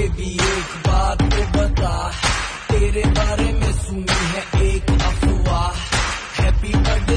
Baby एक बात तो बता। तेरे बारे में सुनी है एक अफवाह। Happy birthday